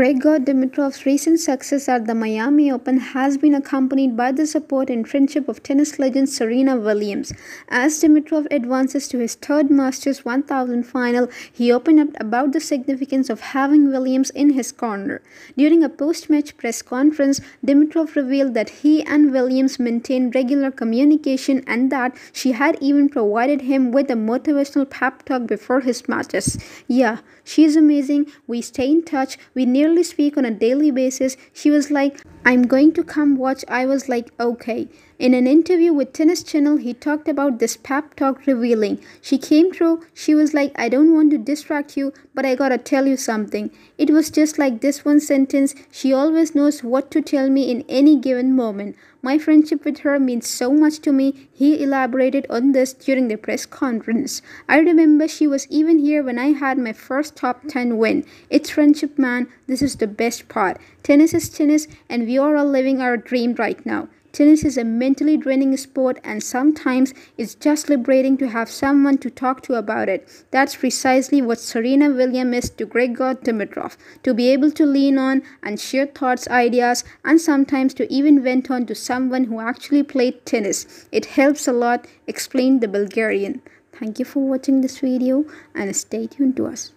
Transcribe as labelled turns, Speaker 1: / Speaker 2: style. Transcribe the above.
Speaker 1: Grigor Dimitrov's recent success at the Miami Open has been accompanied by the support and friendship of tennis legend Serena Williams. As Dimitrov advances to his third Masters 1000 final, he opened up about the significance of having Williams in his corner. During a post-match press conference, Dimitrov revealed that he and Williams maintained regular communication and that she had even provided him with a motivational pep talk before his matches. Yeah, she's amazing. We stay in touch. We nearly speak on a daily basis. She was like, I'm going to come watch. I was like, okay. In an interview with Tennis Channel, he talked about this pep talk revealing. She came through. She was like, I don't want to distract you, but I gotta tell you something. It was just like this one sentence. She always knows what to tell me in any given moment. My friendship with her means so much to me. He elaborated on this during the press conference. I remember she was even here when I had my first top 10 win. It's friendship, man. This is the best part. Tennis is tennis, and we are all living our dream right now. Tennis is a mentally draining sport, and sometimes it's just liberating to have someone to talk to about it. That's precisely what Serena Williams is to Grigor Dimitrov to be able to lean on and share thoughts, ideas, and sometimes to even vent on to someone who actually played tennis. It helps a lot, explained the Bulgarian. Thank you for watching this video and stay tuned to us.